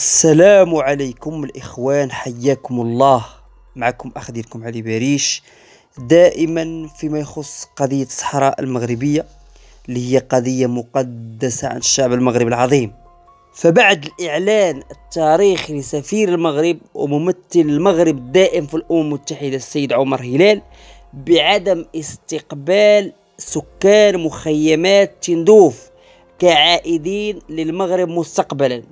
السلام عليكم الإخوان حياكم الله. معكم أخ ديالكم علي باريش دائما فيما يخص قضية الصحراء المغربية اللي هي قضية مقدسة عن الشعب المغربي العظيم. فبعد الإعلان التاريخي لسفير المغرب وممثل المغرب الدائم في الأمم المتحدة السيد عمر هلال بعدم استقبال سكان مخيمات تندوف كعائدين للمغرب مستقبلا.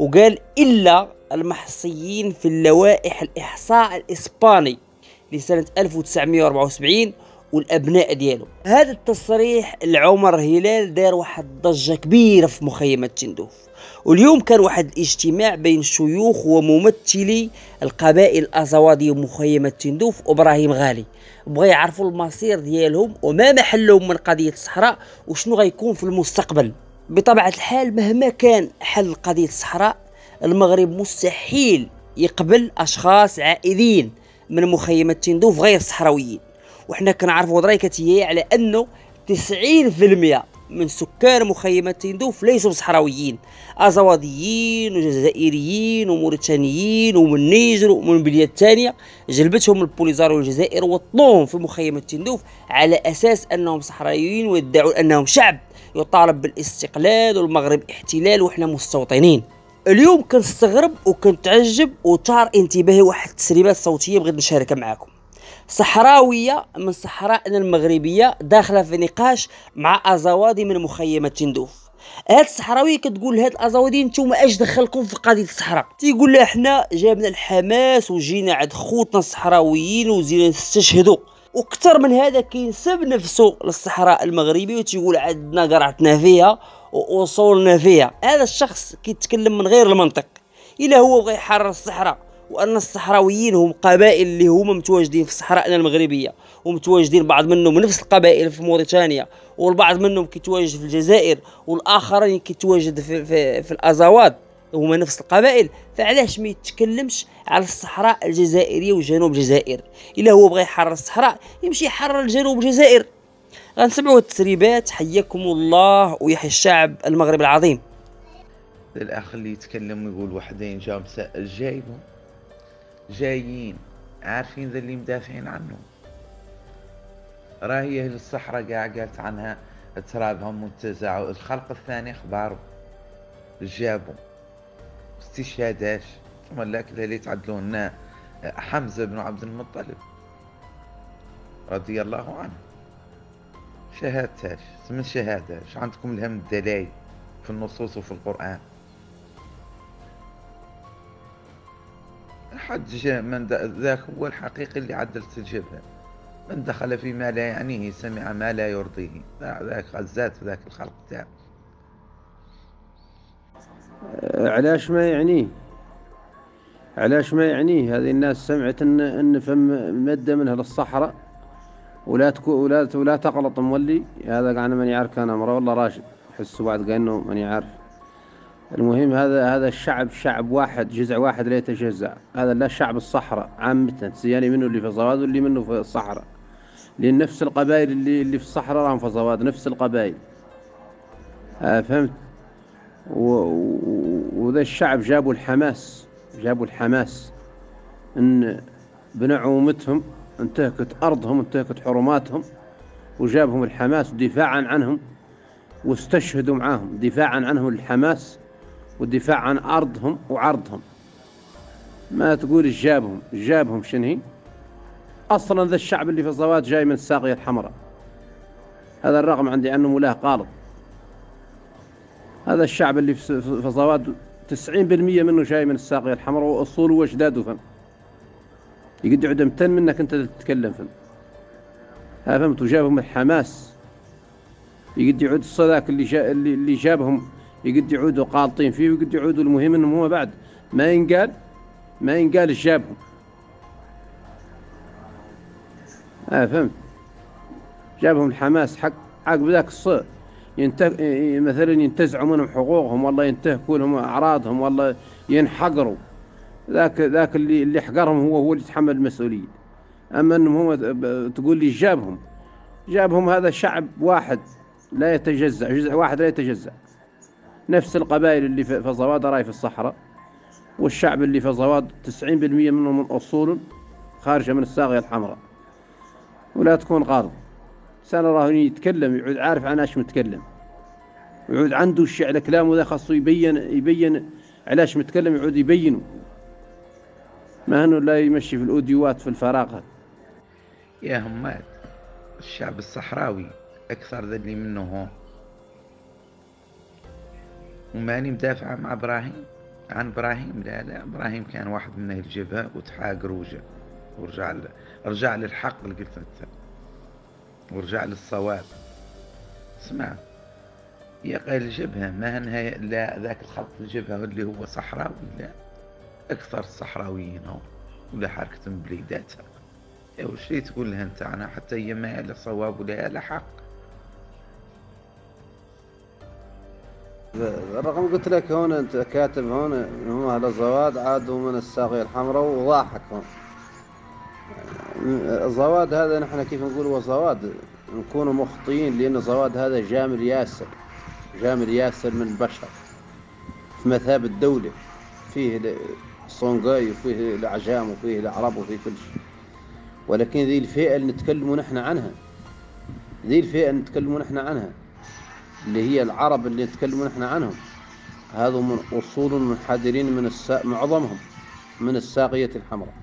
وقال إلا المحصيين في اللوائح الإحصاء الإسباني لسنة 1974 والأبناء ديالو هذا التصريح لعمر هلال دار واحد ضجة كبيرة في مخيمة تندوف واليوم كان واحد الاجتماع بين شيوخ وممثلي القبائل الأزوادية مخيمة تندوف وإبراهيم غالي. بغا يعرفوا المصير ديالهم وما محلهم من قضية الصحراء وشنو غيكون في المستقبل. بطبيعة الحال مهما كان حل قضية الصحراء المغرب مستحيل يقبل أشخاص عائدين من مخيمة تندوف غير صحراويين. وحنا كنعرفوا دريكة على أنه 90% من سكان مخيمة تندوف ليسوا صحراويين. أزواديين وجزائريين وموريتانيين ومن النيجر ومن بلاد ثانية جلبتهم البوليزاريو الجزائر وطلوهم في مخيمة تندوف على أساس أنهم صحراويين ويدعوا أنهم شعب. يطالب بالاستقلال والمغرب احتلال وحنا مستوطنين. اليوم كنستغرب وكنتعجب وطار انتباهي واحد التسريبات صوتيه بغيت نشاركها معكم صحراوية من صحراءنا المغربية داخلة في نقاش مع ازوادي من مخيمة تندوف. هاد الصحراوية كتقول لهاد الازوادي نتوما أش دخلكم في قضية الصحراء؟ تيقول لها حنا جابنا الحماس وجينا عند خوتنا الصحراويين وزينا نستشهدوا وكثر من هذا كينسب نفسه للصحراء المغربي وتيقول عندنا قرعتنا فيها واصولنا فيها هذا الشخص كيتكلم من غير المنطق. إلا هو بغى يحرر الصحراء وأن الصحراويين هم قبائل اللي هما متواجدين في صحراءنا المغربية ومتواجدين بعض منهم نفس القبائل في موريتانيا والبعض منهم كيتواجد في الجزائر والآخرين كيتواجد في, في, في الازواد هما نفس القبائل. فعلاش ما يتكلمش على الصحراء الجزائرية وجنوب الجزائر؟ إلا هو بغى يحرر الصحراء يمشي يحرر جنوب الجزائر. غنسمعوا التسريبات. حياكم الله ويحيى الشعب المغرب العظيم. الأخ اللي يتكلم ويقول وحدين جاب جايبهم. جايين. عارفين ذا اللي مدافعين عنه راهي أهل الصحراء قاع قالت عنها ترابهم منتزع الخلق الثاني أخبار جابوا استشهادات ولا كذا اللي تعدلون حمزة بن عبد المطلب رضي الله عنه. شهادتاش من شهادة إيش عندكم من الدلائل في النصوص وفي القرآن؟ حد من ذاك هو الحقيقي اللي عدلت الجبهة من دخل فيما لا يعنيه سمع ما لا يرضيه. ذاك غزات ذاك الخلق تاعه علاش ما يعنيه؟ علاش ما يعنيه؟ هذه الناس سمعت ان إن فم مادة منها للصحراء ولا تكو ولا ولا تغلط مولي. هذا قاعد من يعرف كان امره والله راشد. حسوا بعد قال إنه من يعرف. المهم هذا هذا الشعب شعب واحد جزع واحد لا يتجزع هذا لا شعب الصحراء عامة. يعني منه اللي في الزواد واللي منه في الصحراء. لأن نفس القبائل اللي اللي في الصحراء راهم في الزواد نفس القبائل. آه فهمت؟ وذا الشعب جابوا الحماس جابوا الحماس. إن بنعومتهم انتهكت أرضهم انتهكت حرماتهم وجابهم الحماس دفاعا عنهم واستشهدوا معاهم. دفاعا عنهم الحماس والدفاع عن أرضهم وعرضهم. ما تقول جابهم؟ جابهم شنهي؟ أصلا ذا الشعب اللي في الزوات جاي من الساقية الحمراء. هذا الرغم عندي عنه ملاه غالط هذا الشعب اللي في تسعين بالمية منه جاي من الساقية الحمراء وأصوله وأجداده فهم يقد يعود امتن منك أنت تتكلم فهم ها فهمت؟ وجابهم الحماس. يقد يعود الصداك اللي جا اللي, جابهم. يقد يعودوا قالطين فيه ويقد يعودوا المهم إنهم هو بعد. ما ينقال ما ينقال جابهم. ها فهمت؟ جابهم الحماس حق عقب ذاك الصير ينتق... مثلا ينتزعوا منهم حقوقهم والله ينتهكوا لهم أعراضهم والله ينحقروا. ذاك ذاك اللي اللي حقرهم هو هو اللي يتحمل المسؤولية. أما أنهم هم تقول لي جابهم. جابهم هذا شعب واحد لا يتجزأ جزء واحد لا يتجزأ. نفس القبائل اللي في الزواد رأي في الصحراء. والشعب اللي في زواد 90% منهم من أصول خارجة من الساقية الحمراء. ولا تكون غاضب. سنة راه يتكلم يعود عارف عن إيش متكلم. يعود عنده الشيء على كلامه ذا خاصه يبين يبين علاش متكلم يعود يبينه. ما انه لا يمشي في الاوديوات في الفراغ. يا هماد الشعب الصحراوي أكثر ذلي منه هون. وماني مدافع مع إبراهيم؟ عن إبراهيم؟ لا لا إبراهيم كان واحد من الجبهة وتحاق روجة. ورجع. رجع للحق اللي قلت ورجع للصواب اسمع قال الجبهة ما هي لا ذاك الخط الجبهة اللي هو صحراوي لا. أكثر الصحراويين هو ولا حركة بليداتها. يا وش تقول لها أنت؟ أنا حتى هي ما لا صواب ولا لا حق. الرقم قلت لك هون أنت كاتب هون هم أهل زواد عادوا من الساقية الحمراء وضاحك هون. الزواد هذا نحن كيف نقول هو زواد؟ نكون مخطئين لأن الزواد هذا جامل ياسر. جامل ياسر من البشر في مثابة دولة فيه الصونغاي وفيه الأعجام وفيه العرب وفيه كل شيء. ولكن ذي الفئة اللي نتكلموا نحن عنها. ذي الفئة اللي نتكلموا نحن عنها. اللي هي العرب اللي نتكلموا نحن عنهم. هذا من أصول منحدرين من السا... معظمهم. من الساقية الحمراء.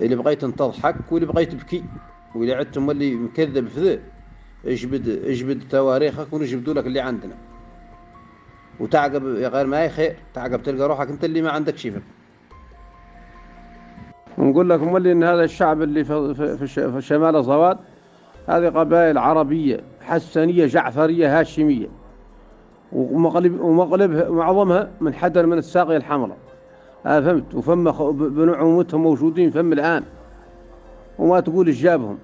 اللي بغيت تضحك واللي بغيت تبكي. واللي عدتم مولي مكذب في ذا اجبد اجبد تواريخك ونجبدوا لك اللي عندنا. وتعقب يا غير ما خير تعقب تلقى روحك انت اللي ما عندك شيء ونقول لك مولي إن هذا الشعب اللي في, في, في شمال الصواد هذه قبائل عربية حسنية جعفرية هاشمية. ومغلب ومغلب معظمها من حدر من الساقية الحمراء. آه فهمت. وفم بنعومتهم موجودين. فم الآن. وما تقول إيش جابهم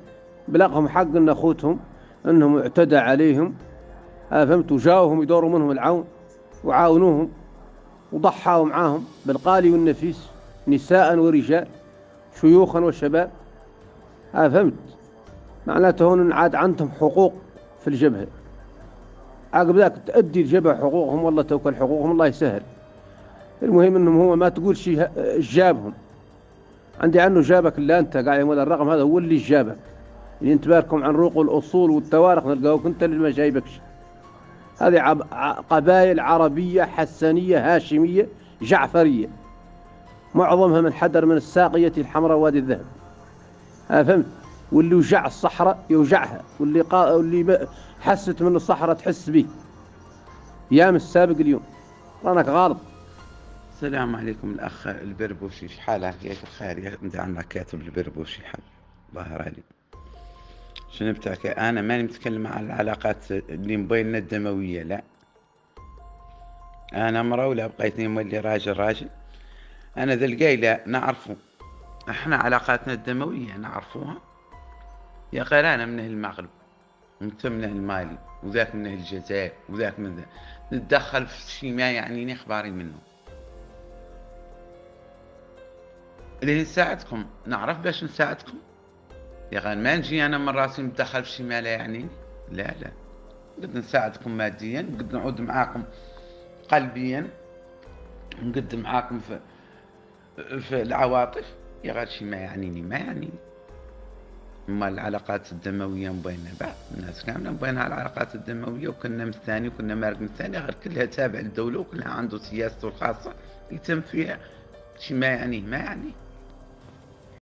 بلغهم حق إن أخوتهم إنهم اعتدى عليهم. آه فهمت. وجاوهم يدوروا منهم العون. وعاونوهم. وضحوا معاهم. بالقالي والنفيس. نساء ورجال. شيوخا وشباب. آه فهمت. معناته هون عاد عندهم حقوق في الجبهة. عقب ذاك تأدي الجبهة حقوقهم. والله توكل حقوقهم. الله يسهل. المهم إنهم هو ما تقول شيء جابهم. عندي عنه جابك الا أنت قاعد يقول الرقم هذا هو اللي جابك. اللي أنت باركم عن روق الاصول والتواريخ نلقاوك أنت اللي ما جايبكش. هذه عب... قبائل عربية حسانية هاشمية جعفرية. معظمها من حدر من الساقية الحمراء وادي الذهب. فهمت؟ واللي وجع الصحراء يوجعها واللي قا... واللي حست من الصحراء تحس به. يام السابق اليوم. رانك غالط. السلام عليكم الأخ البربوشي. شحالك كيف الخير انت عندك كاتب البربوشي حب ظاهر علي شنو بتحكي أنا ماني متكلم عن العلاقات اللي بيننا الدموية لا. أنا مرة ولا بقيتني مولي راجل راجل. أنا ذا القيلة نعرفه إحنا علاقاتنا الدموية نعرفوها. يا غير أنا من أهل المغرب وانت من أهل المالي وذاك من أهل الجزائر وذاك من ذا. نتدخل في شي ما يعنيني اخباري منه. اللي نساعدكم؟ نعرف باش نساعدكم. يا غير ما نجي أنا من راسي متدخل في شي ما لا يعنيني لا لا. قد نساعدكم ماديا قد نعود معاكم قلبيا نقد معاكم في في العواطف. يا غير شي ما يعنيني ما يعنيني. أما العلاقات الدموية بيننا بعض الناس كاملة بينها العلاقات الدموية وكنا من الثاني وكنا مارق من الثاني غير كلها تابع للدولة وكلها عنده سياسته الخاصه يتم فيها. شي ما يعنيه ما يعني